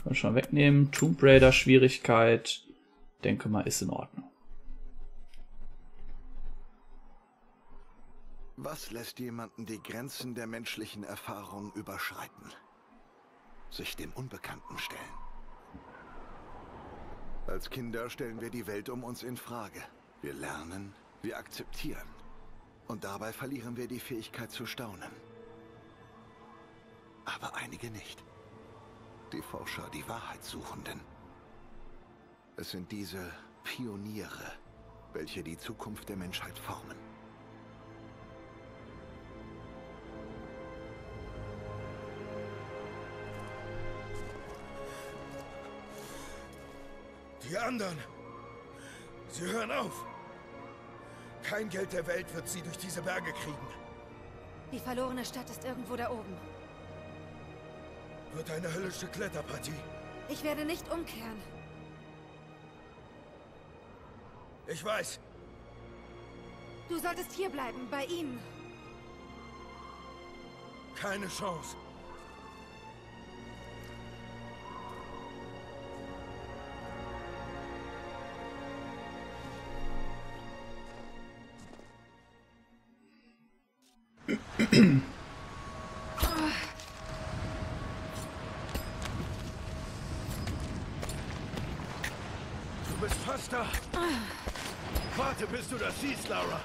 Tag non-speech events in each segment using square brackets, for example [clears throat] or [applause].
Können wir schon wegnehmen. Tomb Raider Schwierigkeit. Denke mal, ist in Ordnung. Was lässt jemanden die Grenzen der menschlichen Erfahrung überschreiten? Sich dem Unbekannten stellen. Als Kinder stellen wir die Welt um uns in Frage. Wir lernen, wir akzeptieren. Und dabei verlieren wir die Fähigkeit zu staunen. Aber einige nicht. Die Forscher, die Wahrheitssuchenden. Es sind diese Pioniere, welche die Zukunft der Menschheit formen. Die anderen. Sie hören auf. Kein Geld der Welt wird sie durch diese Berge kriegen. Die verlorene Stadt ist irgendwo da oben. Wird eine höllische Kletterpartie. Ich werde nicht umkehren. Ich weiß. Du solltest hier bleiben, bei ihm. Keine Chance. [clears throat] Du bist fast da. Warte, bis du das siehst, Laura.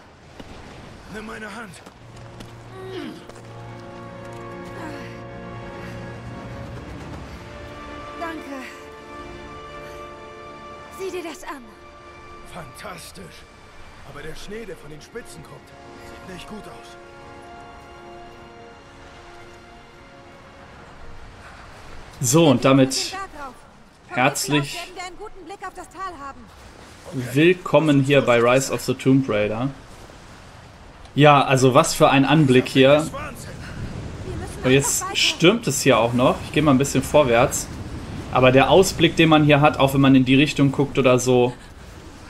Nimm meine Hand. Danke. Sieh dir das an. Fantastisch. Aber der Schnee, der von den Spitzen kommt, sieht nicht gut aus. So, und damit Den Berg rauf. Vom herzlich Willkommen hier bei Rise of the Tomb Raider. Ja, also was für ein Anblick hier. Und jetzt stürmt es hier auch noch. Ich gehe mal ein bisschen vorwärts. Aber der Ausblick, den man hier hat, auch wenn man in die Richtung guckt oder so.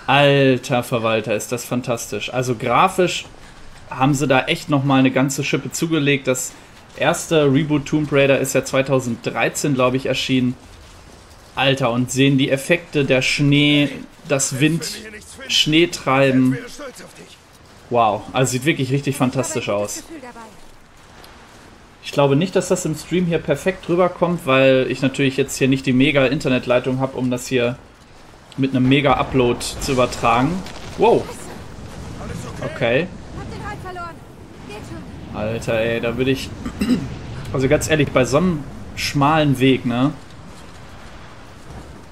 Alter Verwalter, ist das fantastisch. Also grafisch haben sie da echt nochmal eine ganze Schippe zugelegt. Das erste Reboot Tomb Raider ist ja 2013, glaube ich, erschienen. Alter, und sehen die Effekte, der Schnee, das Wind, auf dich. Wow, also sieht wirklich richtig fantastisch aus. Ich glaube nicht, dass das im Stream hier perfekt rüberkommt, weil ich natürlich jetzt hier nicht die mega Internetleitung habe, um das hier mit einem mega Upload zu übertragen. Wow, okay? Alter, ey, da würde ich. [clears throat] Also ganz ehrlich, bei so einem schmalen Weg, ne?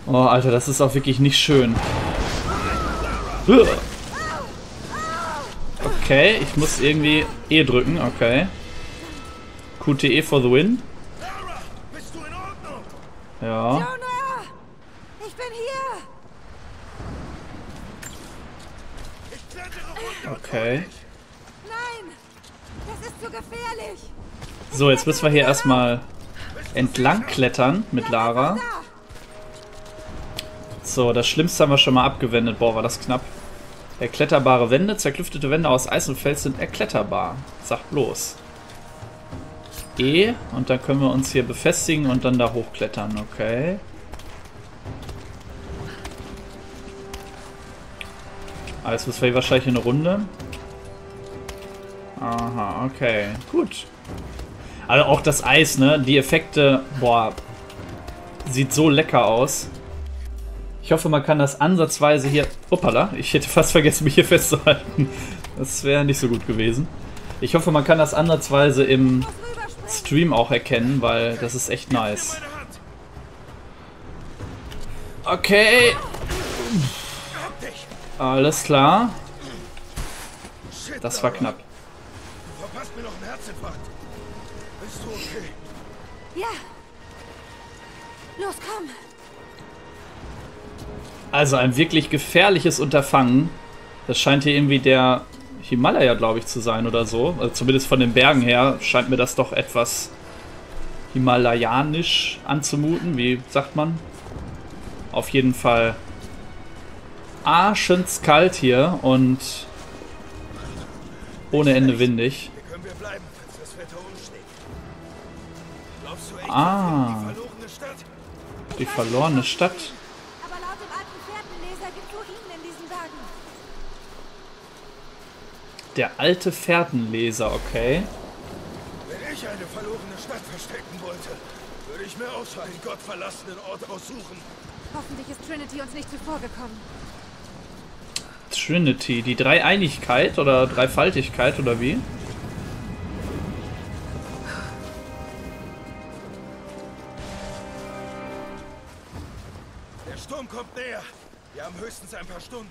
Oh, Alter, das ist auch wirklich nicht schön. Okay, ich muss irgendwie E drücken, okay. QTE for the win. Ja. Jonah! Ich bin hier! Okay. Nein! Das ist zu gefährlich! So, jetzt müssen wir hier erstmal entlang klettern mit Lara. So, das Schlimmste haben wir schon mal abgewendet. Boah, war das knapp. Erkletterbare Wände, zerklüftete Wände aus Eis und Fels sind erkletterbar. Sag bloß. E und dann können wir uns hier befestigen und dann da hochklettern, okay. Alles müssen wir wahrscheinlich eine Runde. Aha, okay. Gut. Also auch das Eis, ne? Die Effekte, boah, sieht so lecker aus. Ich hoffe, man kann das ansatzweise hier. Hoppala, ich hätte fast vergessen, mich hier festzuhalten. Das wäre nicht so gut gewesen. Ich hoffe, man kann das ansatzweise im! Stream auch erkennen, weil das ist echt nice. Okay, Hab dich. alles klar. Das war knapp. Du verpasst mir noch einen Herzinfarkt. Bist du okay? Ja! Los, komm! Also ein wirklich gefährliches Unterfangen. Das scheint hier irgendwie der Himalaya, glaube ich, zu sein oder so. Also zumindest von den Bergen her scheint mir das doch etwas himalayanisch anzumuten. Wie sagt man? Auf jeden Fall arschenskalt hier und ohne Ende windig. Ah. die verlorene Stadt? Die verlorene Stadt. Aber laut dem alten Fährtenleser gibt es Ruinen in diesen Bergen. Der alte Fährtenleser, okay. Wenn ich eine verlorene Stadt verstecken wollte, würde ich mir auch so einen gottverlassenen Ort aussuchen. Hoffentlich ist Trinity uns nicht zuvorgekommen. Trinity, die Dreieinigkeit oder Dreifaltigkeit oder wie? Der Sturm kommt näher. Wir haben höchstens ein paar Stunden.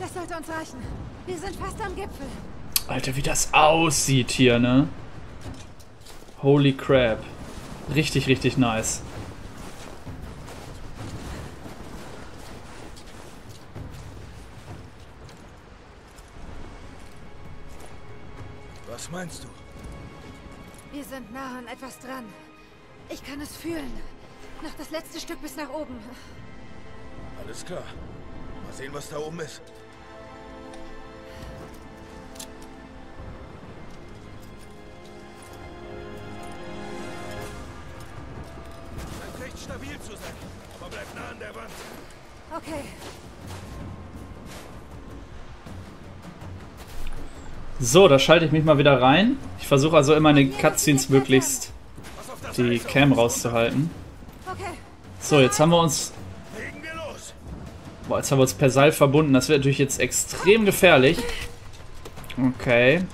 Das sollte uns reichen. Wir sind fast am Gipfel. Alter, wie das aussieht hier, ne? Holy crap. Richtig, richtig nice. Was meinst du? Wir sind nah an etwas dran. Ich kann es fühlen. Noch das letzte Stück bis nach oben. Alles klar. Mal sehen, was da oben ist. So, da schalte ich mich mal wieder rein. Ich versuche also immer in den Cutscenes möglichst die. Cam rauszuhalten. Okay. So, jetzt haben wir uns. Boah, jetzt haben wir uns per Seil verbunden. Das wird natürlich jetzt extrem gefährlich. Okay.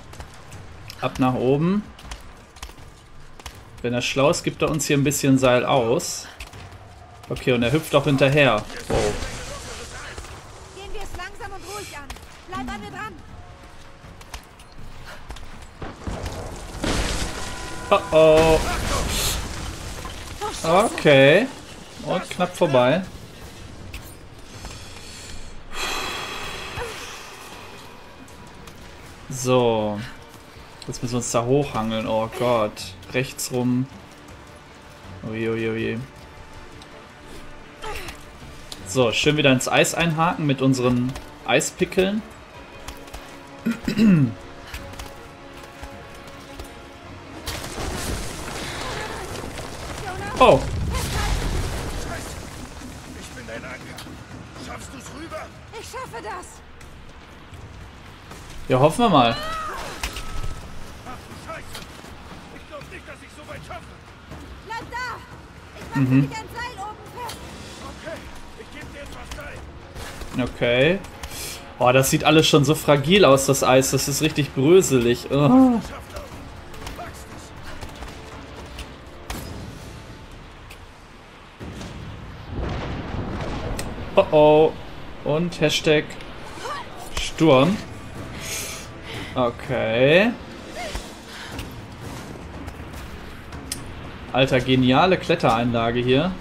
Ab nach oben. Wenn er schlau ist, gibt er uns hier ein bisschen Seil aus. Okay, und er hüpft auch hinterher. Wow. Gehen wir es langsam und ruhig an. Bleib an mir dran. Oh oh. Okay. Und knapp vorbei. So. Jetzt müssen wir uns da hochhangeln. Oh Gott. Rechts rum. Oje. So, schön wieder ins Eis einhaken mit unseren Eispickeln. [clears throat] Oh, Scheiße. Ich bin dein Anker. Schaffst du's rüber? Ich schaffe das. ja, hoffen wir mal. Ach du Scheiße. Ich glaube nicht, dass ich so weit schaffe. Bleib da. Ich mache dich ein Seil oben fest. Okay, ich gebe dir etwas Zeit. Okay. Oh, das sieht alles schon so fragil aus, das Eis. Das ist richtig bröselig. Oh. Oh. Und Hashtag Sturm. Okay. Alter, geniale Klettereinlage hier.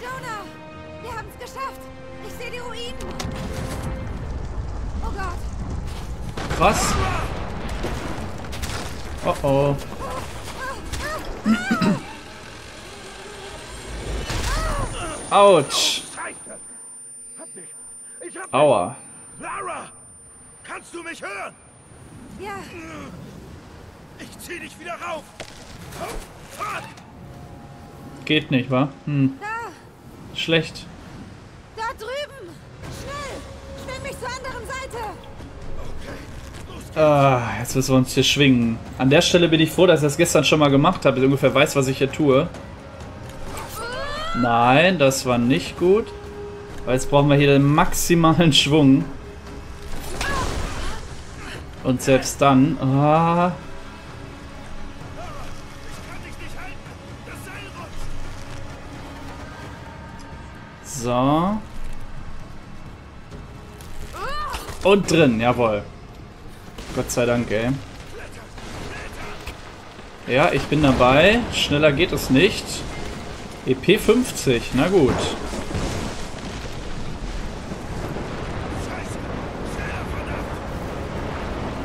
Jonah, wir haben es geschafft. Ich sehe die Ruinen. Oh Gott. Krass. Oh oh. Autsch. Aua. Lara, kannst du mich hören? Ja, Ich zieh dich wieder rauf. Fuck. Geht nicht, wa? Hm, da. schlecht. Da drüben. Schnell. Schnell mich zur anderen Seite. Ah, jetzt müssen wir uns hier schwingen. An der Stelle bin ich froh, dass ich das gestern schon mal gemacht habe. Ich ungefähr weiß, was ich hier tue. Nein, das war nicht gut. Weil jetzt brauchen wir hier den maximalen [laughs] Schwung. Und selbst dann... Ah, so. Und drin, jawohl. Gott sei Dank, ey. Ja, ich bin dabei. Schneller geht es nicht. EP 50, na gut.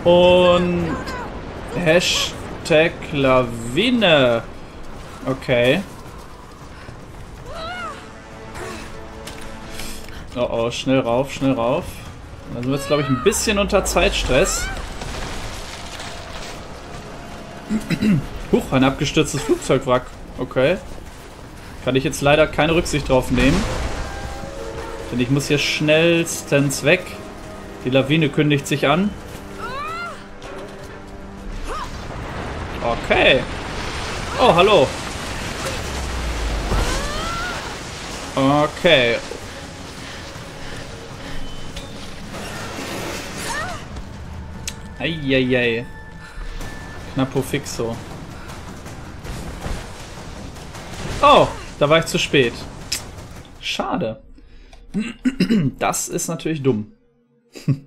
Und Hashtag Lawine. Okay. Oh oh, schnell rauf, schnell rauf. Dann sind wir jetzt, glaube ich, ein bisschen unter Zeitstress. Huch, ein abgestürztes Flugzeugwrack. Okay. Kann ich jetzt leider keine Rücksicht drauf nehmen. Denn ich muss hier schnellstens weg. Die Lawine kündigt sich an. Okay. Oh, hallo. Okay. Eieiei. Knappo fixo. Oh, da war ich zu spät. Schade. Das ist natürlich dumm. [laughs]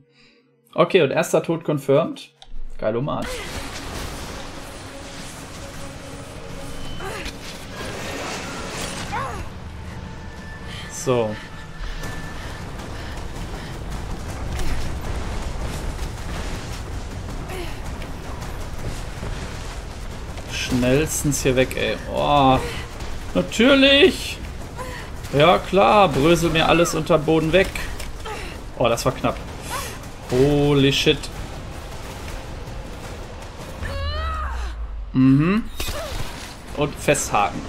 Okay, und erster Tod confirmed. Geilomat. So. Schnellstens hier weg, ey. Oh. Natürlich. Ja, klar. Brösel mir alles unter Boden weg. Oh, das war knapp. Holy shit. Mhm. Und festhaken.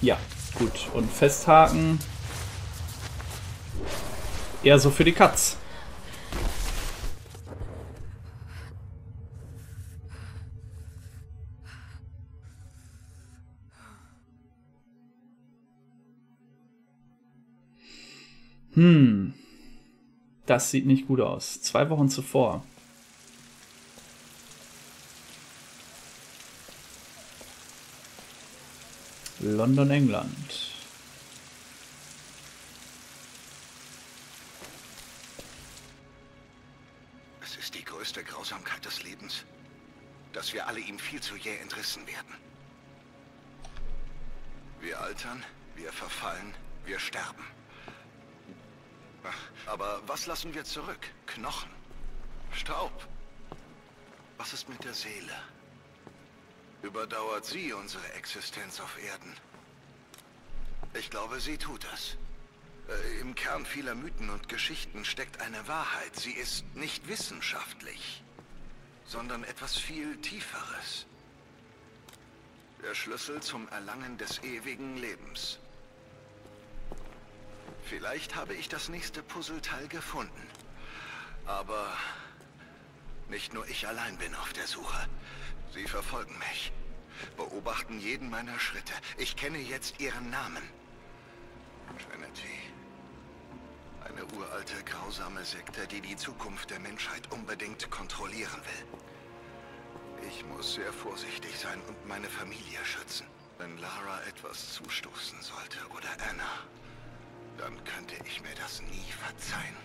Ja, gut. Und festhaken. Eher so für die Katz. Hm. Das sieht nicht gut aus. Zwei Wochen zuvor. London, England. Es ist die größte Grausamkeit des Lebens, dass wir alle ihm viel zu jäh entrissen werden. Wir altern, wir verfallen, wir sterben. Aber was lassen wir zurück? Knochen? Staub? Was ist mit der Seele? Überdauert sie unsere Existenz auf Erden? Ich glaube, sie tut das. Äh, Im Kern vieler Mythen und Geschichten steckt eine Wahrheit. Sie ist nicht wissenschaftlich, sondern etwas viel Tieferes. Der Schlüssel zum Erlangen des ewigen Lebens. Vielleicht habe ich das nächste Puzzleteil gefunden. Aber nicht nur ich allein bin auf der Suche. Sie verfolgen mich. Beobachten jeden meiner Schritte. Ich kenne jetzt ihren Namen. Trinity. Eine uralte, grausame Sekte, die die Zukunft der Menschheit unbedingt kontrollieren will. Ich muss sehr vorsichtig sein und meine Familie schützen. Wenn Lara etwas zustoßen sollte oder Anna, dann könnte ich mir das nie verzeihen.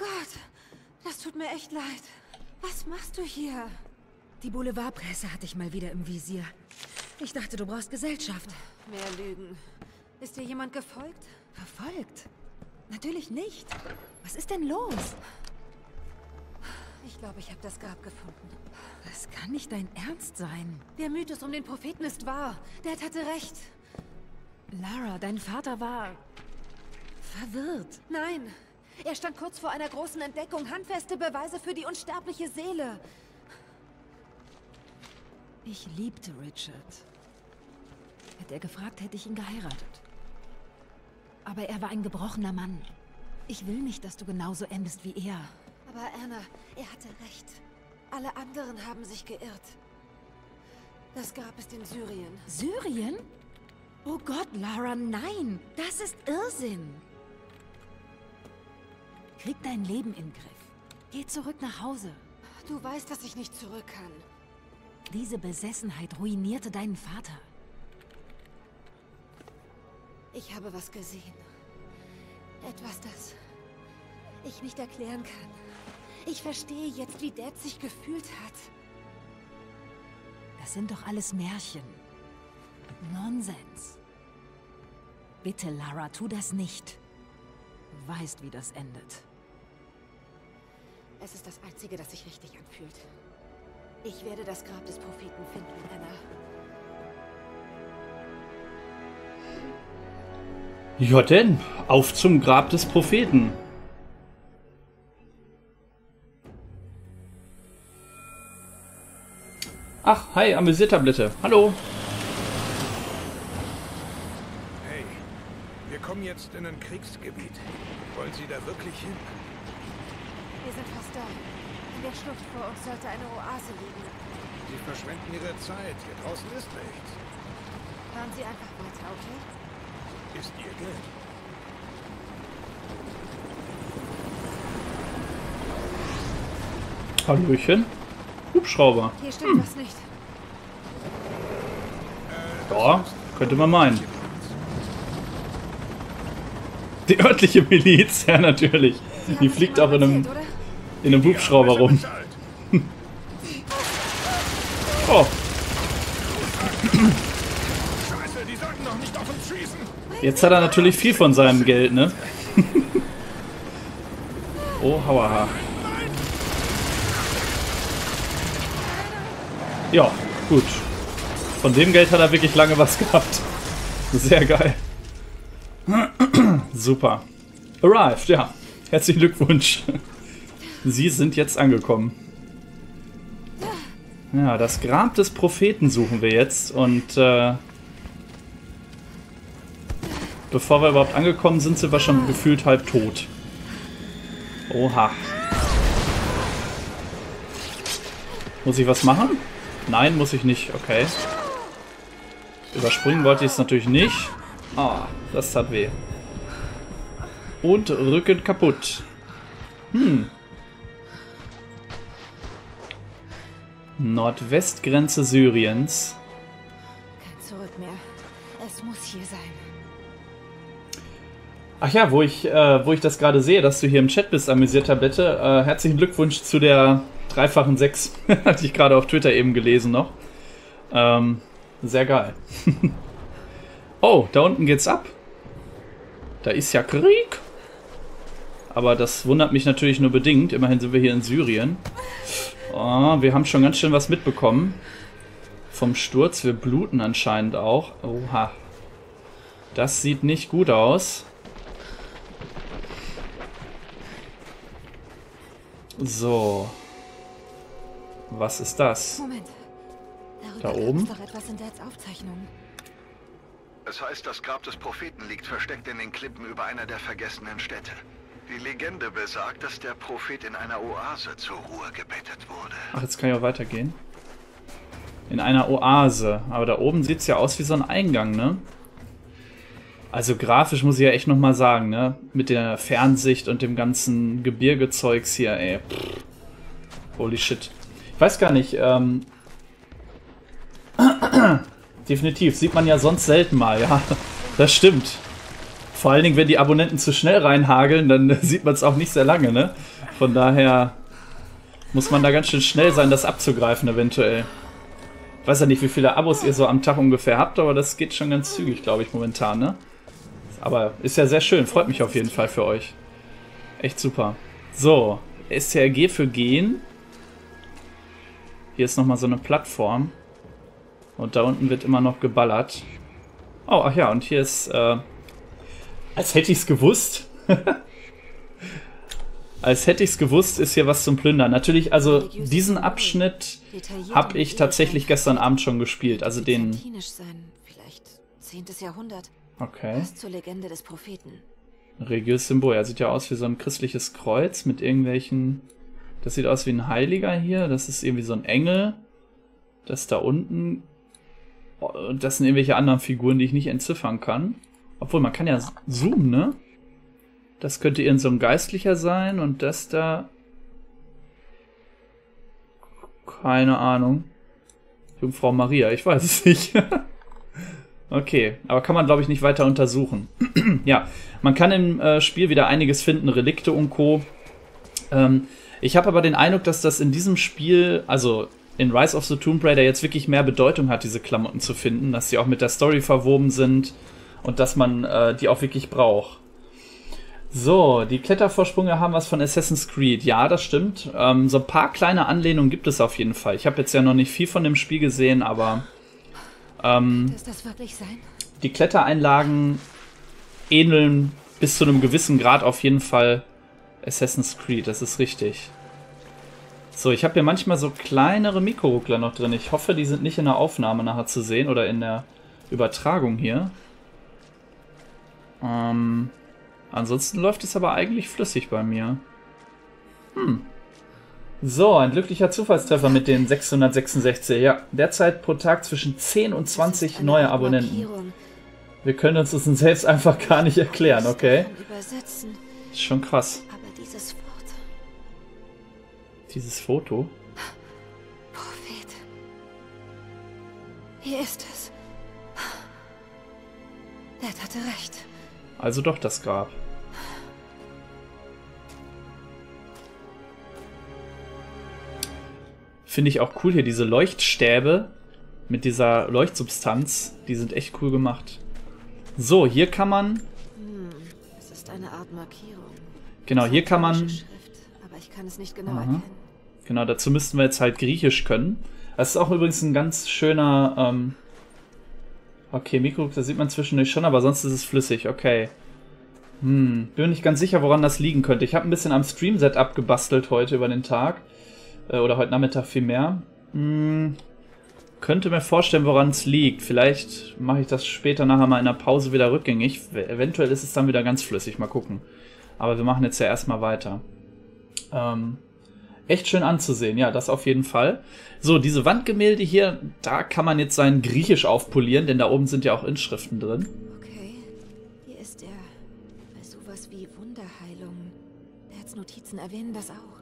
Gott, das tut mir echt leid. Was machst du hier? Die Boulevardpresse hatte ich mal wieder im Visier. Ich dachte, du brauchst Gesellschaft. Mehr Lügen. Ist dir jemand gefolgt? Verfolgt? Natürlich nicht. Was ist denn los? Ich glaube, ich habe das Grab gefunden. Das kann nicht dein Ernst sein. Der Mythos um den Propheten ist wahr. Dad hatte recht. Lara, dein Vater war... verwirrt. Nein. Er stand kurz vor einer großen Entdeckung. Handfeste Beweise für die unsterbliche Seele. Ich liebte Richard. Hätte er gefragt, hätte ich ihn geheiratet. Aber er war ein gebrochener Mann. Ich will nicht, dass du genauso endest wie er. Aber Anna, er hatte recht. Alle anderen haben sich geirrt. Das Grab ist in Syrien. Syrien? Oh Gott, Lara, nein! Das ist Irrsinn! Krieg dein Leben in den Griff. Geh zurück nach Hause. Du weißt, dass ich nicht zurück kann. Diese Besessenheit ruinierte deinen Vater. Ich habe was gesehen. Etwas, das ich nicht erklären kann. Ich verstehe jetzt, wie Dad sich gefühlt hat. Das sind doch alles Märchen. Nonsens. Bitte, Lara, tu das nicht. Du weißt, wie das endet. Es ist das Einzige, das sich richtig anfühlt. Ich werde das Grab des Propheten finden, Anna. Ja denn, auf zum Grab des Propheten. Ach, hi, Amüsiertablette. Hallo. Hey, wir kommen jetzt in ein Kriegsgebiet. Wollen Sie da wirklich hin? Wir sind fast da. In der Schlucht vor uns sollte eine Oase liegen. Sie verschwenden Ihre Zeit. Hier draußen ist nichts. Fahren Sie einfach weiter, okay? Ist Ihr Geld. Hallöchen. Hubschrauber. Hier stimmt was nicht. Ja, könnte man meinen. Die örtliche Miliz, [laughs] ja natürlich. Die fliegt auch in einem, erzählt? In einem Hubschrauber rum. [laughs] Oh, jetzt hat er natürlich viel von seinem Geld, ne? [laughs] oh, hauaha. Ja, gut. Von dem Geld hat er wirklich lange was gehabt. Sehr geil. [clears throat] Super. Arrived, ja. Herzlichen Glückwunsch. Sie sind jetzt angekommen. Ja, das Grab des Propheten suchen wir jetzt und äh, bevor wir überhaupt angekommen sind, sind wir schon gefühlt halb tot. Oha. Muss ich was machen? Nein, muss ich nicht. Okay. Überspringen wollte ich es natürlich nicht. Ah, das tat weh. Und Rücken kaputt. Hm. Nordwestgrenze Syriens. Kein Zurück mehr. Es muss hier sein. Ach ja, wo ich, äh, wo ich das gerade sehe, dass du hier im Chat bist, Amüsiertablette. Äh, herzlichen Glückwunsch zu der dreifachen 6. [laughs] Hatte ich gerade auf Twitter eben gelesen noch. Ähm, sehr geil. [laughs] oh, da unten geht's ab. Da ist ja Krieg. Aber das wundert mich natürlich nur bedingt. Immerhin sind wir hier in Syrien. Oh, wir haben schon ganz schön was mitbekommen. Vom Sturz. Wir bluten anscheinend auch. Oha. Das sieht nicht gut aus. So. Was ist das? Moment. Darüber Da oben? Doch etwas in Dads Aufzeichnungen. Es heißt, das Grab des Propheten liegt versteckt in den Klippen über einer der vergessenen Städte. Die Legende besagt, dass der Prophet in einer Oase zur Ruhe gebettet wurde. Ach, jetzt kann ich auch weitergehen. In einer Oase. Aber da oben sieht es ja aus wie so ein Eingang, ne? Also grafisch muss ich ja echt nochmal sagen, ne? Mit der Fernsicht und dem ganzen Gebirgezeugs hier, ey. Pff. Holy shit. Ich weiß gar nicht, ähm... [clears throat] Definitiv, sieht man ja sonst selten mal, ja. Das stimmt. Vor allen Dingen, wenn die Abonnenten zu schnell reinhageln, dann [laughs] sieht man es auch nicht sehr lange, ne? Von daher muss man da ganz schön schnell sein, das abzugreifen eventuell. Ich weiß ja nicht, wie viele Abos ihr so am Tag ungefähr habt, aber das geht schon ganz zügig, glaube ich, momentan, ne? Aber ist ja sehr schön, freut mich auf jeden Fall für euch. Echt super. So, STRG für gehen. Hier ist nochmal so eine Plattform. Und da unten wird immer noch geballert. Oh, ach ja, und hier ist, äh, als hätte ich es gewusst. [laughs] Als hätte ich es gewusst, ist hier was zum Plündern. Natürlich, also diesen Abschnitt habe ich tatsächlich gestern Abend schon gespielt. Also den. Sein. Vielleicht 10. Jahrhundert. Okay. Passt zur Legende des Propheten. Religiöses Symbol. Er sieht ja aus wie so ein christliches Kreuz mit irgendwelchen. Das sieht aus wie ein Heiliger hier. Das ist irgendwie so ein Engel. Das da unten. Das sind irgendwelche anderen Figuren, die ich nicht entziffern kann. Obwohl, man kann ja zoomen, ne? Das könnte irgend so ein Geistlicher sein und das da. Keine Ahnung. Jungfrau Maria, ich weiß es nicht. [laughs] okay, aber kann man, glaube ich, nicht weiter untersuchen. [clears throat] ja, man kann im äh, Spiel wieder einiges finden, Relikte und Co. Ähm, ich habe aber den Eindruck, dass das in diesem Spiel, also in Rise of the Tomb Raider, jetzt wirklich mehr Bedeutung hat, diese Klamotten zu finden, dass sie auch mit der Story verwoben sind und dass man äh, die auch wirklich braucht. So, die Klettervorsprünge haben was von Assassin's Creed. Ja, das stimmt. Ähm, so ein paar kleine Anlehnungen gibt es auf jeden Fall. Ich habe jetzt ja noch nicht viel von dem Spiel gesehen, aber ähm, das wirklich sein? die Klettereinlagen ähneln bis zu einem gewissen Grad auf jeden Fall Assassin's Creed. Das ist richtig. So, ich habe hier manchmal so kleinere Mikroruckler noch drin. Ich hoffe, die sind nicht in der Aufnahme nachher zu sehen oder in der Übertragung hier. Ähm, ansonsten läuft es aber eigentlich flüssig bei mir. Hm. So, ein glücklicher Zufallstreffer mit den 666. Ja, derzeit pro Tag zwischen 10 und 20 neue Abonnenten. Wir können uns das selbst einfach [laughs] gar nicht erklären, okay? Ist schon krass. Dieses Foto? Prophet. Hier ist es. Dad hatte recht. Also doch das Grab. Finde ich auch cool hier, diese Leuchtstäbe mit dieser Leuchtsubstanz, die sind echt cool gemacht. So, hier kann man... Hm, es ist eine Art Markierung. Genau, hier kann man... Schrift, aber ich kann es nicht genau Aha. erkennen. Genau, dazu müssten wir jetzt halt Griechisch können. Das ist auch übrigens ein ganz schöner... Ähm okay, Mikro, da sieht man zwischendurch schon, aber sonst ist es flüssig. Okay. Hm, bin mir nicht ganz sicher, woran das liegen könnte. Ich habe ein bisschen am Stream-Setup gebastelt heute über den Tag. Äh, oder heute Nachmittag vielmehr. Hm, könnte mir vorstellen, woran es liegt. Vielleicht mache ich das später nachher mal in der Pause wieder rückgängig. Eventuell ist es dann wieder ganz flüssig. Mal gucken. Aber wir machen jetzt ja erstmal weiter. Ähm, echt schön anzusehen, ja, das auf jeden Fall. So, diese Wandgemälde hier, da kann man jetzt sein Griechisch aufpolieren, denn da oben sind ja auch Inschriften drin. Okay, hier ist er. Bei sowas wie Wunderheilung. Dads Notizen erwähnen das auch.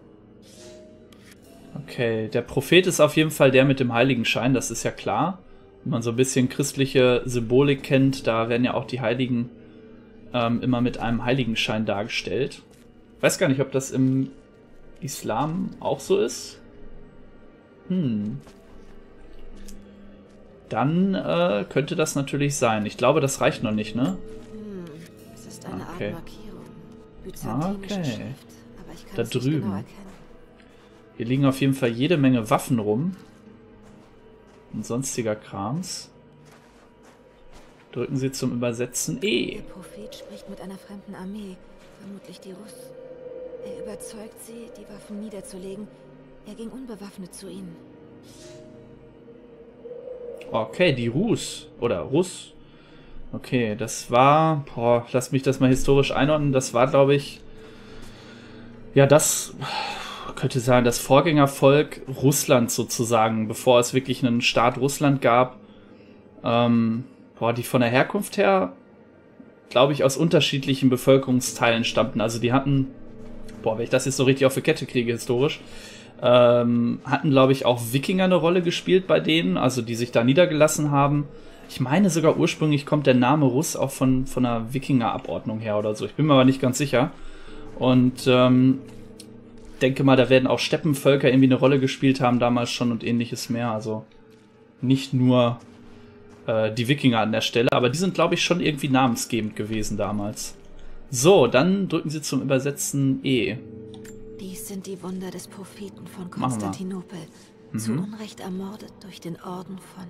Okay, der Prophet ist auf jeden Fall der mit dem Heiligenschein, das ist ja klar. Wenn man so ein bisschen christliche Symbolik kennt, da werden ja auch die Heiligen ähm, immer mit einem Heiligenschein dargestellt. Weiß gar nicht, ob das im Islam auch so ist. Hm. Dann äh, könnte das natürlich sein. Ich glaube, das reicht noch nicht, ne? Hm, es ist eine Okay. Art Markierung. Byzantinische Okay. Schrift. Aber ich kann Da es nicht drüben. genau erkennen. Hier liegen auf jeden Fall jede Menge Waffen rum. Und sonstiger Krams. Drücken Sie zum Übersetzen E. Der Prophet spricht mit einer fremden Armee, vermutlich die Russ. Er überzeugt sie, die Waffen niederzulegen. Er ging unbewaffnet zu ihnen. Okay, die Rus. Oder Russ. Okay, das war. Boah, lass mich das mal historisch einordnen. Das war, glaube ich. Ja, das könnte sagen, das Vorgängervolk Russlands sozusagen, bevor es wirklich einen Staat Russland gab. Ähm, boah, die von der Herkunft her, glaube ich, aus unterschiedlichen Bevölkerungsteilen stammten. Also die hatten, boah, wenn ich das jetzt so richtig auf die Kette kriege historisch, ähm, hatten, glaube ich, auch Wikinger eine Rolle gespielt bei denen, also die sich da niedergelassen haben. Ich meine sogar ursprünglich kommt der Name Russ auch von, von einer Wikinger-Abordnung her oder so. Ich bin mir aber nicht ganz sicher. Und ähm, denke mal, da werden auch Steppenvölker irgendwie eine Rolle gespielt haben damals schon und ähnliches mehr. Also nicht nur äh, die Wikinger an der Stelle, aber die sind, glaube ich, schon irgendwie namensgebend gewesen damals. So, dann drücken Sie zum Übersetzen E. Dies sind die Wunder des Propheten von wir. Mhm. Konstantinopel. Zu Unrecht ermordet durch den Orden von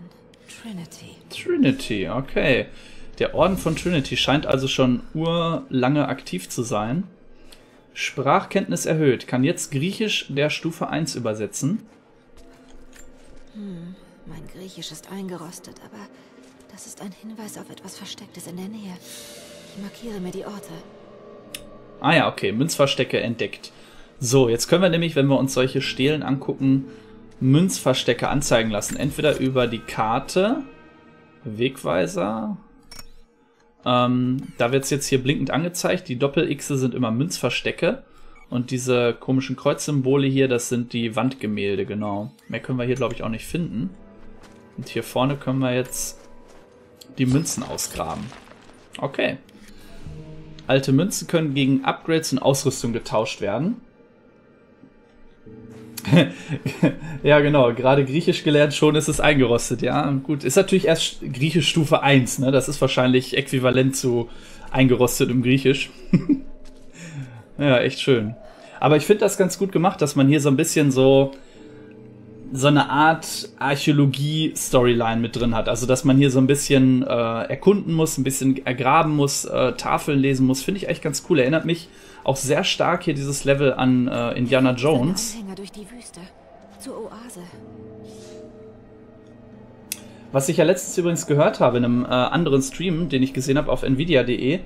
Trinity. Trinity, okay. Der Orden von Trinity scheint also schon urlange aktiv zu sein. Sprachkenntnis erhöht. Kann jetzt Griechisch der Stufe 1 übersetzen. Hm, mein Griechisch ist eingerostet, aber das ist ein Hinweis auf etwas Verstecktes in der Nähe. Markiere mir die Orte. Ah ja, okay. Münzverstecke entdeckt. So, jetzt können wir nämlich, wenn wir uns solche Stelen angucken, Münzverstecke anzeigen lassen. Entweder über die Karte, Wegweiser. Ähm, da wird es jetzt hier blinkend angezeigt. Die Doppel-Xe sind immer Münzverstecke. Und diese komischen Kreuzsymbole hier, das sind die Wandgemälde, genau. Mehr können wir hier, glaube ich, auch nicht finden. Und hier vorne können wir jetzt die Münzen ausgraben. Okay. Alte Münzen können gegen Upgrades und Ausrüstung getauscht werden. [laughs] ja, genau. Gerade Griechisch gelernt, schon ist es eingerostet, ja. Gut, ist natürlich erst Griechisch Stufe 1, ne? Das ist wahrscheinlich äquivalent zu eingerostet im Griechisch. [laughs] ja, echt schön. Aber ich finde das ganz gut gemacht, dass man hier so ein bisschen so so eine Art Archäologie-Storyline mit drin hat. Also, dass man hier so ein bisschen äh, erkunden muss, ein bisschen ergraben muss, äh, Tafeln lesen muss, finde ich echt ganz cool. Erinnert mich auch sehr stark hier dieses Level an äh, Indiana Jones. Was ich ja letztens übrigens gehört habe in einem äh, anderen Stream, den ich gesehen habe auf nvidia.de,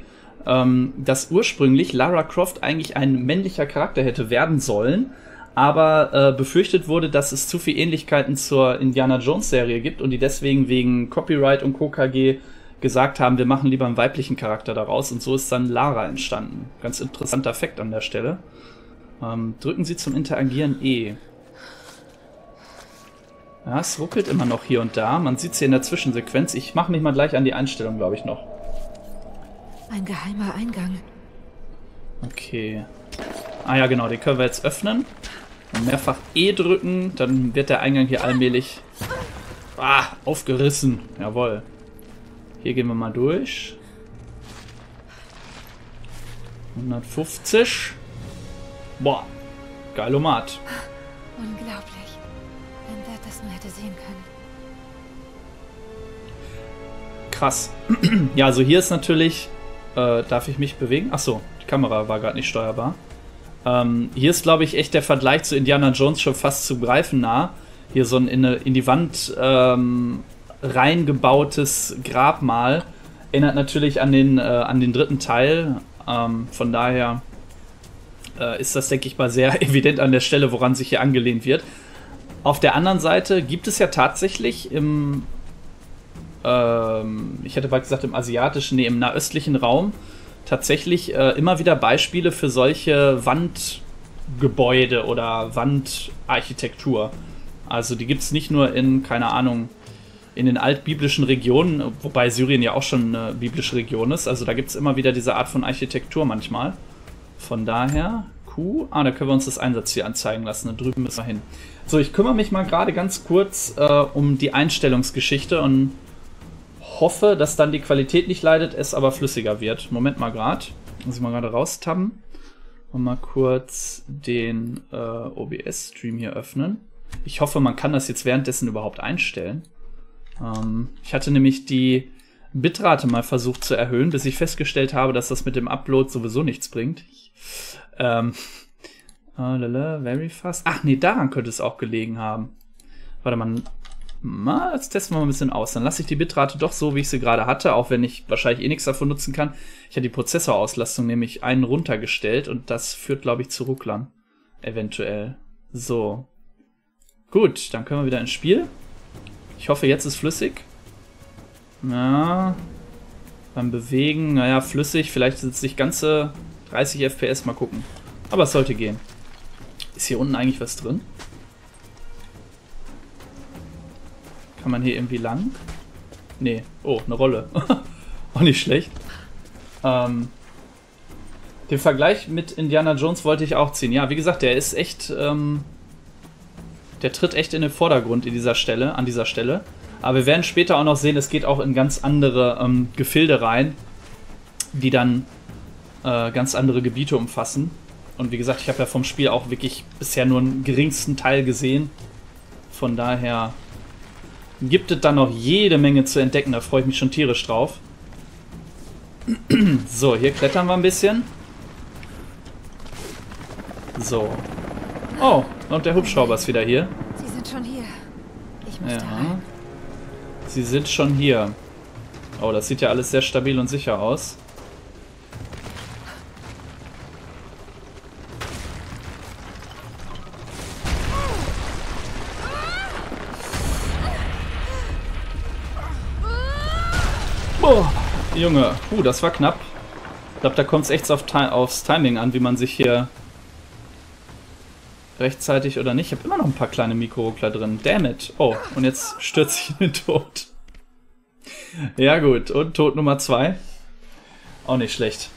ähm, dass ursprünglich Lara Croft eigentlich ein männlicher Charakter hätte werden sollen, aber äh, befürchtet wurde, dass es zu viel Ähnlichkeiten zur Indiana Jones Serie gibt und die deswegen wegen Copyright und KKG gesagt haben, wir machen lieber einen weiblichen Charakter daraus und so ist dann Lara entstanden. Ganz interessanter Fakt an der Stelle. Ähm, drücken Sie zum Interagieren E. Ja, es ruckelt immer noch hier und da. Man sieht es hier in der Zwischensequenz. Ich mache mich mal gleich an die Einstellung, glaube ich, noch. Ein geheimer Eingang. Okay. Ah ja, genau, den können wir jetzt öffnen. Mehrfach E drücken, dann wird der Eingang hier allmählich ah, aufgerissen. Jawohl. Hier gehen wir mal durch. 150. Boah, geilomat. Unglaublich. Wenn Dad das nur hätte sehen können. Krass. [clears throat] ja, also hier ist natürlich... Äh, darf ich mich bewegen? Achso, die Kamera war gerade nicht steuerbar. Ähm, hier ist, glaube ich, echt der Vergleich zu Indiana Jones schon fast zu greifen nah. Hier so ein in, in die Wand ähm, reingebautes Grabmal. Erinnert natürlich an den, äh, an den dritten Teil. Ähm, von daher äh, ist das, denke ich mal, sehr [laughs] evident an der Stelle, woran sich hier angelehnt wird. Auf der anderen Seite gibt es ja tatsächlich im, ähm, ich hätte bald gesagt, im asiatischen, nee, im nahöstlichen Raum tatsächlich äh, immer wieder Beispiele für solche Wandgebäude oder Wandarchitektur. Also die gibt es nicht nur in, keine Ahnung, in den altbiblischen Regionen, wobei Syrien ja auch schon eine biblische Region ist. Also da gibt es immer wieder diese Art von Architektur manchmal. Von daher, Q. Ah, da können wir uns das Einsatzziel anzeigen lassen. Da drüben müssen wir hin. So, ich kümmere mich mal gerade ganz kurz äh, um die Einstellungsgeschichte und hoffe, dass dann die Qualität nicht leidet, es aber flüssiger wird. Moment mal gerade. Muss ich mal gerade raustabben. Und mal kurz den äh, OBS-Stream hier öffnen. Ich hoffe, man kann das jetzt währenddessen überhaupt einstellen. Ähm, ich hatte nämlich die Bitrate mal versucht zu erhöhen, bis ich festgestellt habe, dass das mit dem Upload sowieso nichts bringt. Ähm, äh, lala, very fast. Ach nee, daran könnte es auch gelegen haben. Warte mal, mal, jetzt testen wir mal ein bisschen aus. Dann lasse ich die Bitrate doch so, wie ich sie gerade hatte, auch wenn ich wahrscheinlich eh nichts davon nutzen kann. Ich habe die Prozessorauslastung nämlich einen runtergestellt und das führt, glaube ich, zu Rucklern. Eventuell. So. Gut, dann können wir wieder ins Spiel. Ich hoffe, jetzt ist flüssig. Ja. Beim Bewegen, naja, flüssig. Vielleicht sind es nicht ganze 30 FPS. Mal gucken. Aber es sollte gehen. Ist hier unten eigentlich was drin? Kann man hier irgendwie lang? Nee. Oh, eine Rolle. [laughs] Auch nicht schlecht. Ähm, den Vergleich mit Indiana Jones wollte ich auch ziehen. Ja, wie gesagt, der ist echt. Ähm, der tritt echt in den Vordergrund in dieser Stelle, an dieser Stelle. Aber wir werden später auch noch sehen, es geht auch in ganz andere ähm, Gefilde rein, die dann äh, ganz andere Gebiete umfassen. Und wie gesagt, ich habe ja vom Spiel auch wirklich bisher nur einen geringsten Teil gesehen. Von daher gibt es da noch jede Menge zu entdecken. Da freue ich mich schon tierisch drauf. [clears throat] So, hier klettern wir ein bisschen. So. Oh, und der Hubschrauber ist wieder hier. Sie sind schon hier. Ich muss Ja. Sie sind schon hier. Oh, das sieht ja alles sehr stabil und sicher aus. Junge, uh, das war knapp. Ich glaube, da kommt es echt auf aufs Timing an, wie man sich hier rechtzeitig oder nicht. Ich habe immer noch ein paar kleine Mikroruckler drin. Damn it. Oh, und jetzt stürze ich in den Tod. Ja gut, und Tod Nummer zwei. Auch nicht schlecht.